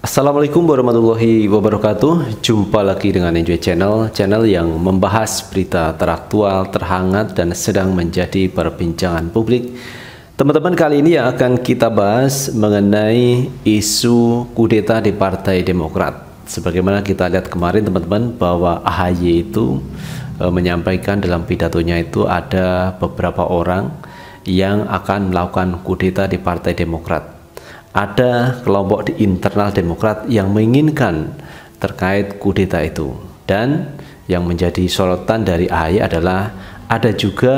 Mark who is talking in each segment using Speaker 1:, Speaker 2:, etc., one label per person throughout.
Speaker 1: Assalamualaikum warahmatullahi wabarakatuh. Jumpa lagi dengan Enjoy Channel Channel yang membahas berita teraktual, terhangat, dan sedang menjadi perbincangan publik. Teman-teman kali ini yang akan kita bahas mengenai isu kudeta di Partai Demokrat. Sebagaimana kita lihat kemarin teman-teman bahwa AHY itu e, menyampaikan dalam pidatonya itu ada beberapa orang yang akan melakukan kudeta di Partai Demokrat. Ada kelompok di internal Demokrat yang menginginkan terkait kudeta itu. Dan yang menjadi sorotan dari AHY adalah ada juga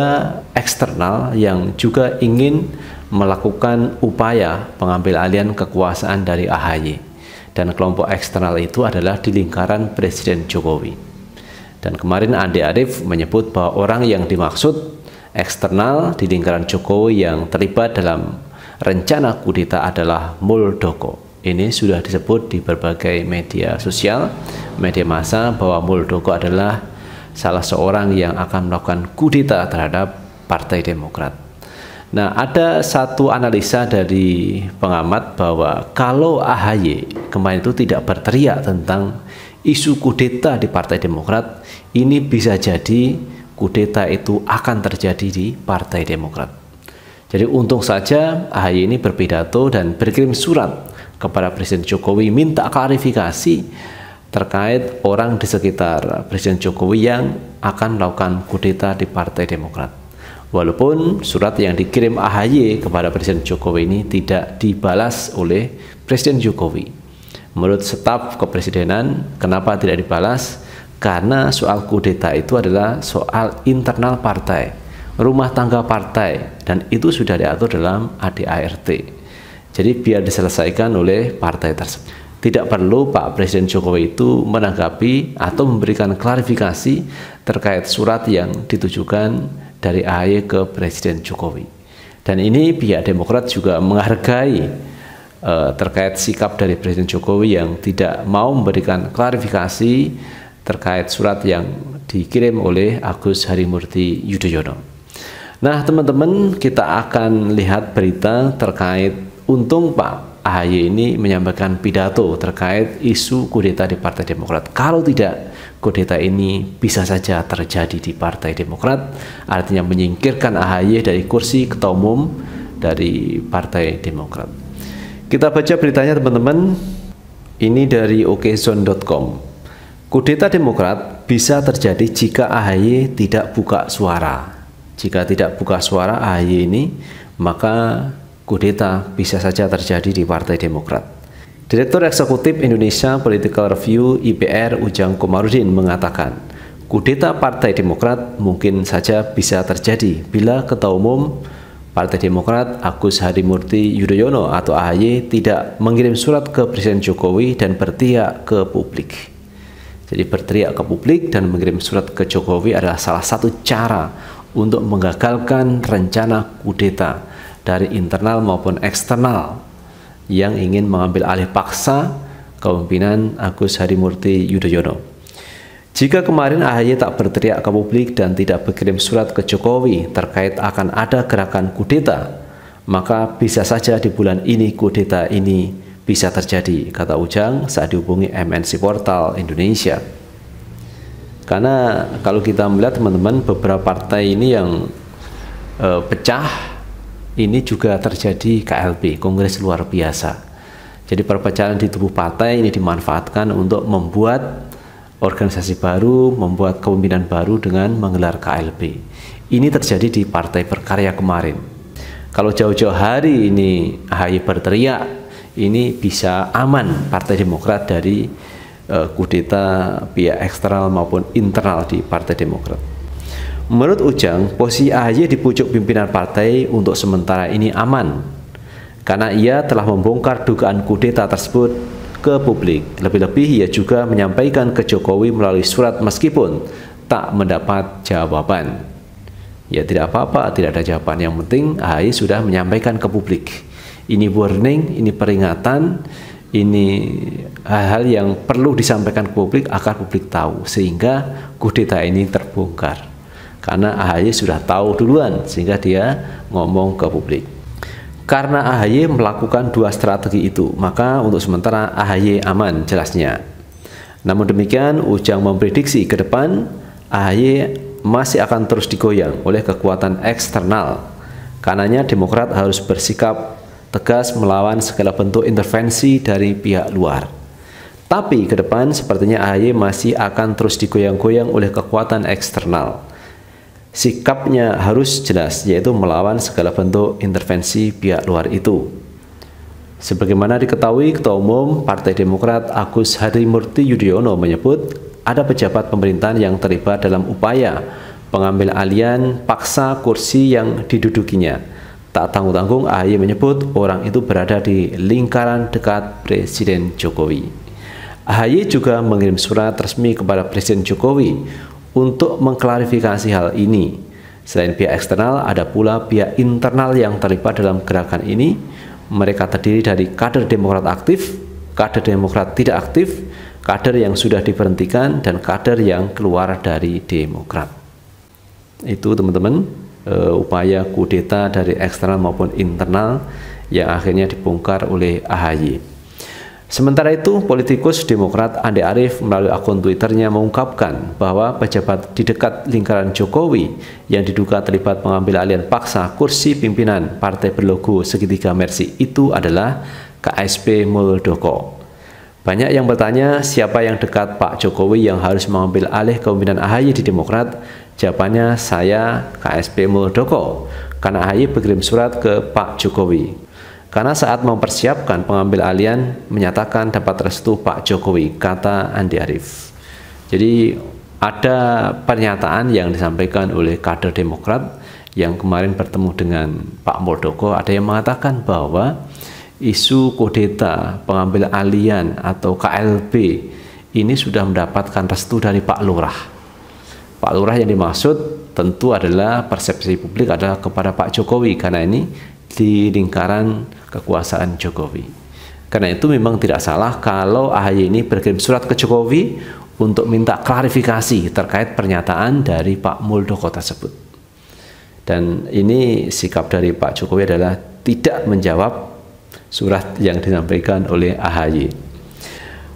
Speaker 1: eksternal yang juga ingin melakukan upaya pengambil alian kekuasaan dari AHY dan kelompok eksternal itu adalah di lingkaran Presiden Jokowi dan kemarin Andi Arief menyebut bahwa orang yang dimaksud eksternal di lingkaran Jokowi yang terlibat dalam rencana kudeta adalah Muldoko. Ini sudah disebut di berbagai media sosial, media massa bahwa Muldoko adalah salah seorang yang akan melakukan kudeta terhadap Partai Demokrat. Nah, ada satu analisa dari pengamat bahwa kalau AHY kemarin itu tidak berteriak tentang isu kudeta di Partai Demokrat, ini bisa jadi kudeta itu akan terjadi di Partai Demokrat. Jadi untung saja AHY ini berpidato dan berkirim surat kepada Presiden Jokowi minta klarifikasi terkait orang di sekitar Presiden Jokowi yang akan melakukan kudeta di Partai Demokrat. Walaupun surat yang dikirim AHY kepada Presiden Jokowi ini tidak dibalas oleh Presiden Jokowi. Menurut staf kepresidenan, kenapa tidak dibalas? Karena soal kudeta itu adalah soal internal partai rumah tangga partai dan itu sudah diatur dalam ADART. Jadi biar diselesaikan oleh partai tersebut. Tidak perlu Pak Presiden Jokowi itu menanggapi atau memberikan klarifikasi terkait surat yang ditujukan dari AHY ke Presiden Jokowi. Dan ini pihak Demokrat juga menghargai uh, terkait sikap dari Presiden Jokowi yang tidak mau memberikan klarifikasi terkait surat yang dikirim oleh Agus Harimurti Yudhoyono. Nah, teman-teman, kita akan lihat berita terkait untung Pak AHY ini menyampaikan pidato terkait isu kudeta di Partai Demokrat. Kalau tidak, kudeta ini bisa saja terjadi di Partai Demokrat, artinya menyingkirkan AHY dari kursi ketua umum dari Partai Demokrat. Kita baca beritanya teman-teman. Ini dari okezone.com. Kudeta Demokrat bisa terjadi jika AHY tidak buka suara. Jika tidak buka suara AHY ini, maka kudeta bisa saja terjadi di Partai Demokrat. Direktur Eksekutif Indonesia Political Review IPR Ujang Komarudin mengatakan, kudeta Partai Demokrat mungkin saja bisa terjadi bila Ketua Umum Partai Demokrat Agus Harimurti Yudhoyono atau AHY tidak mengirim surat ke Presiden Jokowi dan berteriak ke publik. Jadi berteriak ke publik dan mengirim surat ke Jokowi adalah salah satu cara untuk menggagalkan rencana kudeta dari internal maupun eksternal yang ingin mengambil alih paksa kepemimpinan Agus Harimurti Yudhoyono. Jika kemarin AHY tak berteriak ke publik dan tidak berkirim surat ke Jokowi terkait akan ada gerakan kudeta, maka bisa saja di bulan ini kudeta ini bisa terjadi, kata Ujang saat dihubungi MNC Portal Indonesia. Karena kalau kita melihat teman-teman beberapa partai ini yang e, pecah ini juga terjadi KLB, Kongres Luar Biasa. Jadi perpecahan di tubuh partai ini dimanfaatkan untuk membuat organisasi baru, membuat kepemimpinan baru dengan menggelar KLB. Ini terjadi di Partai Berkarya kemarin. Kalau jauh-jauh hari ini AHY berteriak, ini bisa aman Partai Demokrat dari uh, kudeta pihak eksternal maupun internal di Partai Demokrat. Menurut Ujang, posisi AHY di pucuk pimpinan partai untuk sementara ini aman karena ia telah membongkar dugaan kudeta tersebut ke publik. Lebih-lebih ia juga menyampaikan ke Jokowi melalui surat meskipun tak mendapat jawaban. Ya tidak apa-apa, tidak ada jawaban. Yang penting AHY sudah menyampaikan ke publik. Ini warning, ini peringatan, ini hal-hal yang perlu disampaikan ke publik agar publik tahu sehingga kudeta ini terbongkar. karena AHY sudah tahu duluan sehingga dia ngomong ke publik. Karena AHY melakukan dua strategi itu, maka untuk sementara AHY aman jelasnya. Namun demikian, Ujang memprediksi ke depan AHY masih akan terus digoyang oleh kekuatan eksternal. Karenanya Demokrat harus bersikap tegas melawan segala bentuk intervensi dari pihak luar. Tapi ke depan sepertinya AHY masih akan terus digoyang-goyang oleh kekuatan eksternal sikapnya harus jelas yaitu melawan segala bentuk intervensi pihak luar itu. Sebagaimana diketahui Ketua Umum Partai Demokrat Agus Harimurti Yudhoyono menyebut ada pejabat pemerintahan yang terlibat dalam upaya pengambil alian paksa kursi yang didudukinya. Tak tanggung-tanggung AHY menyebut orang itu berada di lingkaran dekat Presiden Jokowi. AHY juga mengirim surat resmi kepada Presiden Jokowi untuk mengklarifikasi hal ini. Selain pihak eksternal, ada pula pihak internal yang terlibat dalam gerakan ini. Mereka terdiri dari kader Demokrat aktif, kader Demokrat tidak aktif, kader yang sudah diberhentikan, dan kader yang keluar dari Demokrat. Itu teman-teman uh, upaya kudeta dari eksternal maupun internal yang akhirnya dibongkar oleh AHY. Sementara itu, politikus Demokrat Andi Arief melalui akun Twitternya mengungkapkan bahwa pejabat di dekat lingkaran Jokowi yang diduga terlibat mengambil alih paksa kursi pimpinan partai berlogo segitiga Mercy itu adalah KSP Muldoko. Banyak yang bertanya siapa yang dekat Pak Jokowi yang harus mengambil alih kepemimpinan AHY di Demokrat. Jawabannya saya KSP Muldoko karena AHY berkirim surat ke Pak Jokowi. Karena saat mempersiapkan pengambil alian menyatakan dapat restu Pak Jokowi, kata Andi Arief. Jadi ada pernyataan yang disampaikan oleh kader Demokrat yang kemarin bertemu dengan Pak Muldoko, ada yang mengatakan bahwa isu kudeta pengambil alian atau KLB ini sudah mendapatkan restu dari Pak Lurah. Pak Lurah yang dimaksud tentu adalah persepsi publik adalah kepada Pak Jokowi karena ini di lingkaran kekuasaan Jokowi. Karena itu memang tidak salah kalau AHY ini berkirim surat ke Jokowi untuk minta klarifikasi terkait pernyataan dari Pak Muldoko tersebut. Dan ini sikap dari Pak Jokowi adalah tidak menjawab surat yang disampaikan oleh AHY.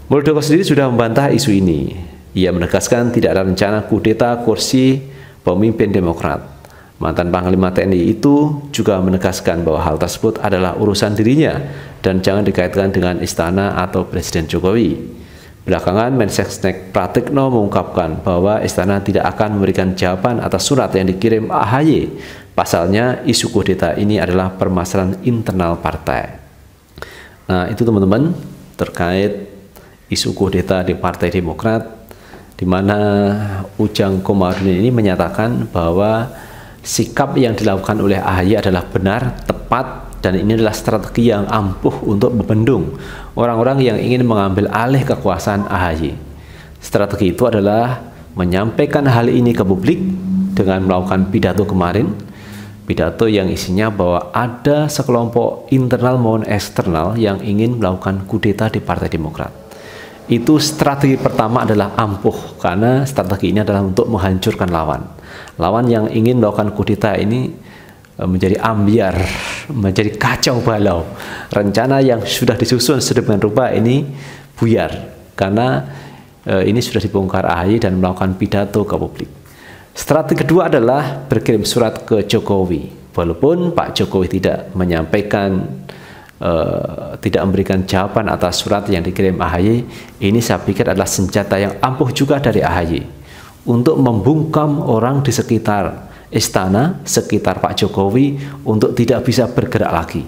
Speaker 1: Muldoko sendiri sudah membantah isu ini. Ia menegaskan tidak ada rencana kudeta kursi pemimpin Demokrat. Mantan Panglima TNI itu juga menegaskan bahwa hal tersebut adalah urusan dirinya dan jangan dikaitkan dengan istana atau Presiden Jokowi. Belakangan Mensesnek Pratikno mengungkapkan bahwa istana tidak akan memberikan jawaban atas surat yang dikirim AHY. Pasalnya isu kudeta ini adalah permasalahan internal partai. Nah itu teman-teman terkait isu kudeta di Partai Demokrat di mana Ujang Komarudin ini menyatakan bahwa sikap yang dilakukan oleh AHY adalah benar, tepat, dan ini adalah strategi yang ampuh untuk membendung orang-orang yang ingin mengambil alih kekuasaan AHY. Strategi itu adalah menyampaikan hal ini ke publik dengan melakukan pidato kemarin, pidato yang isinya bahwa ada sekelompok internal maupun eksternal yang ingin melakukan kudeta di Partai Demokrat. Itu strategi pertama adalah ampuh karena strategi ini adalah untuk menghancurkan lawan lawan yang ingin melakukan kudeta ini eh, menjadi ambiar, menjadi kacau balau. Rencana yang sudah disusun sedemikian rupa ini buyar karena e, ini sudah dibongkar AHY dan melakukan pidato ke publik. Strategi kedua adalah berkirim surat ke Jokowi. Walaupun Pak Jokowi tidak menyampaikan e, tidak memberikan jawaban atas surat yang dikirim AHY, ini saya pikir adalah senjata yang ampuh juga dari AHY untuk membungkam orang di sekitar istana, sekitar Pak Jokowi untuk tidak bisa bergerak lagi.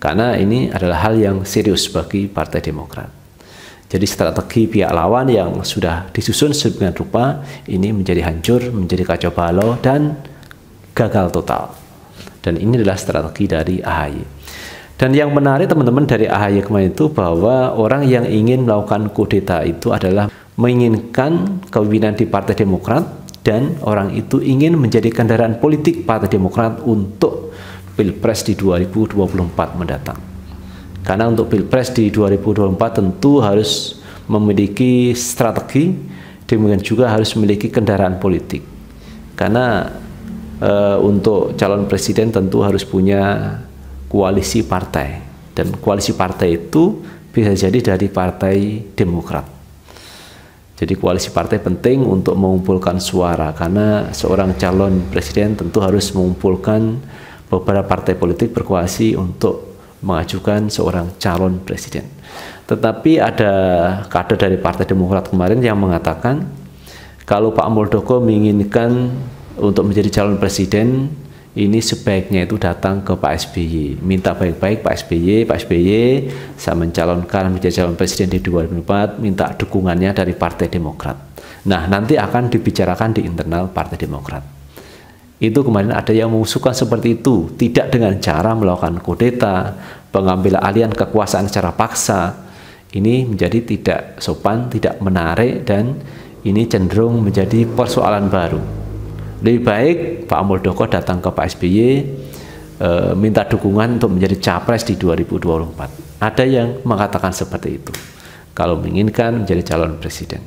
Speaker 1: Karena ini adalah hal yang serius bagi Partai Demokrat. Jadi strategi pihak lawan yang sudah disusun sedemikian rupa ini menjadi hancur, menjadi kacau balau dan gagal total. Dan ini adalah strategi dari AHY. Dan yang menarik teman-teman dari AHY kemarin itu bahwa orang yang ingin melakukan kudeta itu adalah menginginkan kepemimpinan di Partai Demokrat dan orang itu ingin menjadi kendaraan politik Partai Demokrat untuk Pilpres di 2024 mendatang. Karena untuk Pilpres di 2024 tentu harus memiliki strategi, demikian juga harus memiliki kendaraan politik. Karena e, untuk calon presiden tentu harus punya koalisi partai dan koalisi partai itu bisa jadi dari partai Demokrat. Jadi koalisi partai penting untuk mengumpulkan suara karena seorang calon presiden tentu harus mengumpulkan beberapa partai politik berkoalisi untuk mengajukan seorang calon presiden. Tetapi ada kader dari Partai Demokrat kemarin yang mengatakan kalau Pak Muldoko menginginkan untuk menjadi calon presiden ini sebaiknya itu datang ke Pak SBY minta baik-baik Pak SBY Pak SBY saya mencalonkan menjadi calon presiden di 2004 minta dukungannya dari Partai Demokrat. Nah nanti akan dibicarakan di internal Partai Demokrat. Itu kemarin ada yang mengusulkan seperti itu. Tidak dengan cara melakukan kudeta pengambil alian kekuasaan secara paksa. Ini menjadi tidak sopan tidak menarik dan ini cenderung menjadi persoalan baru lebih baik Pak Muldoko datang ke Pak SBY e, minta dukungan untuk menjadi capres di 2024. Ada yang mengatakan seperti itu. Kalau menginginkan menjadi calon presiden.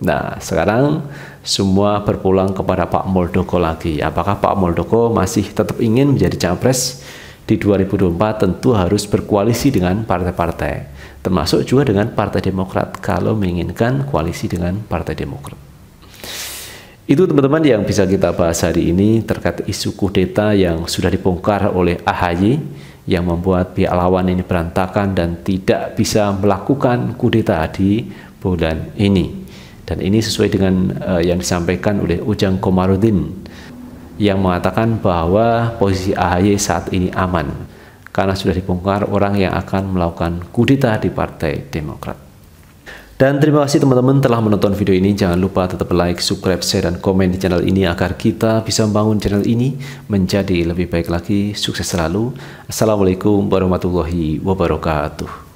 Speaker 1: Nah, sekarang semua berpulang kepada Pak Muldoko lagi. Apakah Pak Muldoko masih tetap ingin menjadi capres di 2024 tentu harus berkoalisi dengan partai-partai, termasuk juga dengan Partai Demokrat kalau menginginkan koalisi dengan Partai Demokrat. Itu teman-teman yang bisa kita bahas hari ini terkait isu kudeta yang sudah dibongkar oleh AHY yang membuat pihak lawan ini berantakan dan tidak bisa melakukan kudeta di bulan ini. Dan ini sesuai dengan uh, yang disampaikan oleh Ujang Komarudin yang mengatakan bahwa posisi AHY saat ini aman karena sudah dibongkar orang yang akan melakukan kudeta di Partai Demokrat. Dan terima kasih teman-teman telah menonton video ini. Jangan lupa tetap like, subscribe, share, dan komen di channel ini agar kita bisa membangun channel ini menjadi lebih baik lagi. Sukses selalu. Assalamualaikum warahmatullahi wabarakatuh.